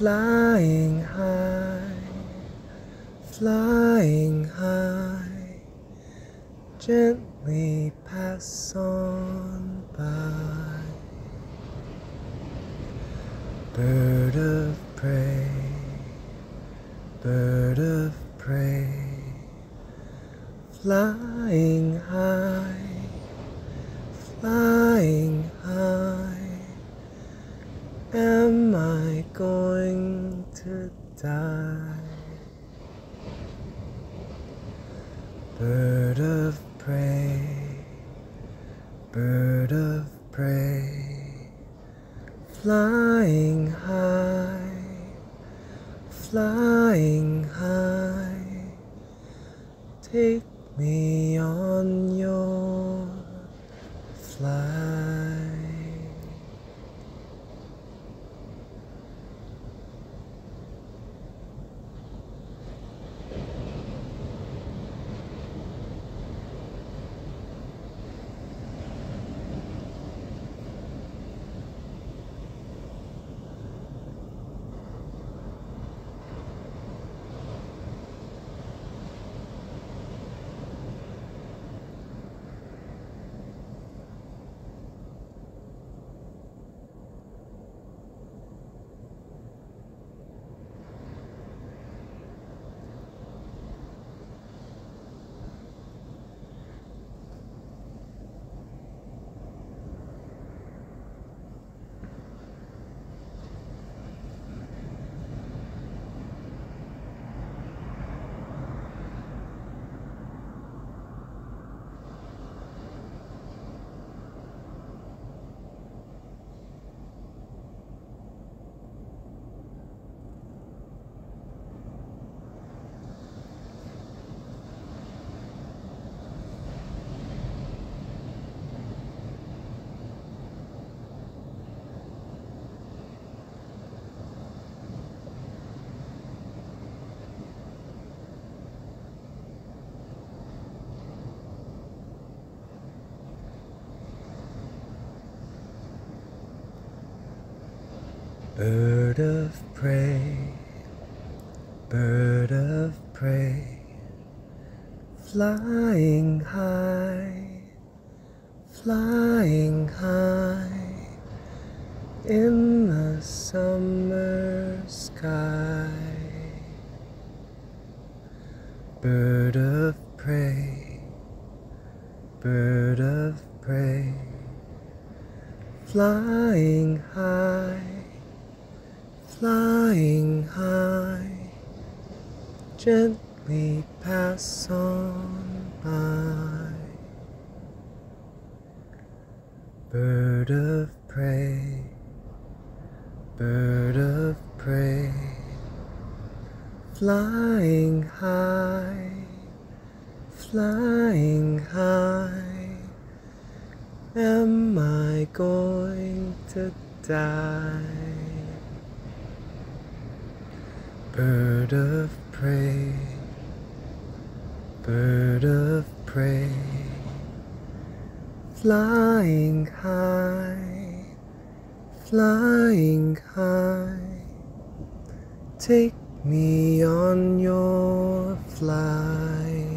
flying high, flying high, gently pass on by. Bird of prey, bird of prey, flying high, on your flight. Bird of prey, bird of prey, flying high, flying high in the summer sky. Bird of prey, bird of prey, flying high flying high, gently pass on by. Bird of prey, bird of prey, flying high, flying high. Am I going to die? Bird of prey, bird of prey, flying high, flying high. Take me on your flight.